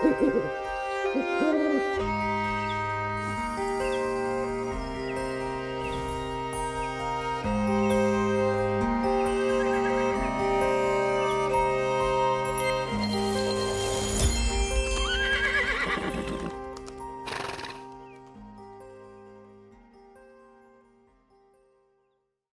ほほほほ。